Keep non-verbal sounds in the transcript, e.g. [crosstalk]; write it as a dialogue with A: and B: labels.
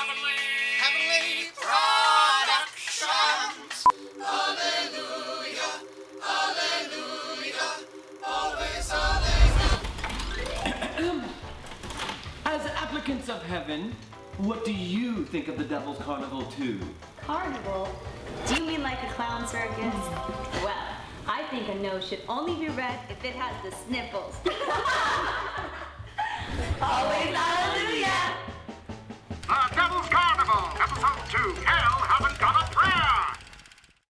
A: Heavenly,
B: Heavenly
A: Productions.
B: Hallelujah, hallelujah, always hallelujah.
C: As applicants of heaven, what do you think of the Devil's Carnival 2?
D: Carnival? Do you mean like a clown circus? Well, I think a nose should only be red if it has the sniffles. [laughs] haven't